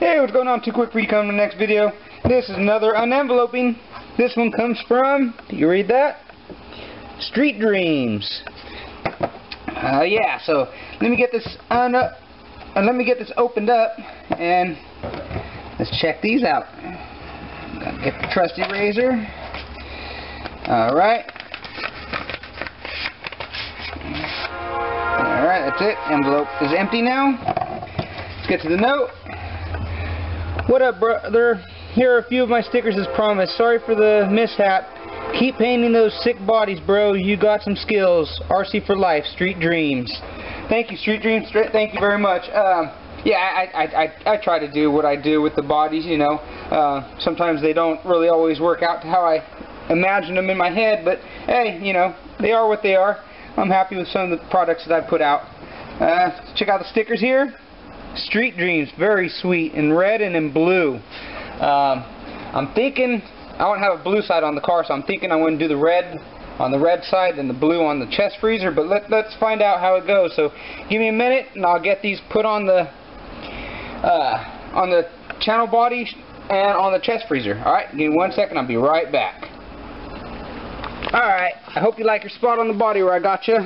Hey, what's going on? Too quick for you come to the next video. This is another unenveloping. This one comes from, do you read that? Street Dreamz. Uh, yeah, so let me get this un uh, let me get this opened up and let's check these out. Get the trusty razor. Alright. Alright, that's it. Envelope is empty now. Let's get to the note. What up, brother? Here are a few of my stickers as promised. Sorry for the mishap. Keep painting those sick bodies, bro. You got some skills. RC for life. Street Dreamz. Thank you, Street Dreamz. Thank you very much. Um, yeah, I, I, I, I try to do what I do with the bodies, you know. Uh, sometimes they don't really always work out to how I imagine them in my head, but hey, you know, they are what they are. I'm happy with some of the products that I've put out. Uh, check out the stickers here. Street Dreamz, very sweet, in red and in blue. Um, I'm thinking, I want to have a blue side on the car, so I'm thinking I'm going to do the red on the red side and the blue on the chest freezer, but let, let's find out how it goes. So give me a minute and I'll get these put on the uh, on the channel body and on the chest freezer. Alright, give me one second, I'll be right back. Alright, I hope you like your spot on the body where I got you.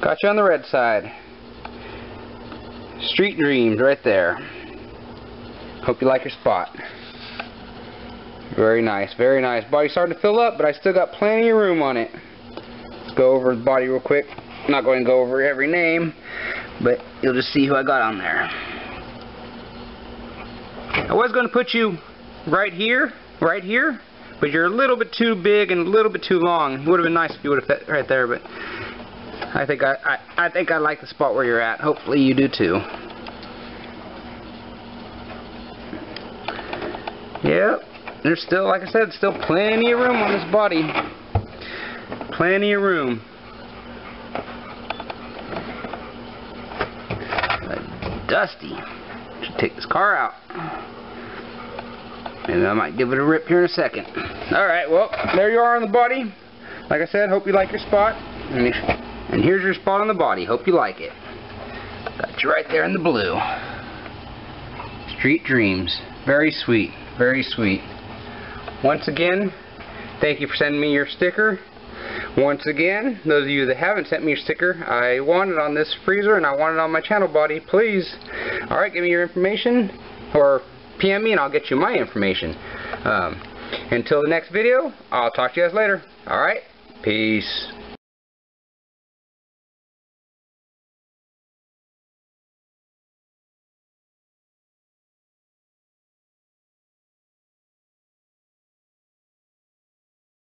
Got you on the red side. Street Dreamz right there. Hope you like your spot. Very nice, very nice. Body's starting to fill up, but I still got plenty of room on it. Let's go over the body real quick. I'm not going to go over every name, but you'll just see who I got on there. I was going to put you right here, right here, but you're a little bit too big and a little bit too long. It would have been nice if you would have fit right there, but I think I, I, I think I like the spot where you're at. Hopefully you do too. Yep. There's still, like I said, still plenty of room on this body. Plenty of room. Dusty. Should take this car out. Maybe I might give it a rip here in a second. Alright, well, there you are on the body. Like I said, hope you like your spot. And here's your spot on the body. Hope you like it. Got you right there in the blue. Street Dreamz. Very sweet. Very sweet. Once again, thank you for sending me your sticker. Once again, those of you that haven't sent me your sticker, I want it on this freezer and I want it on my channel body. Please. Alright, give me your information. Or PM me and I'll get you my information. Um, until the next video, I'll talk to you guys later. Alright? Peace.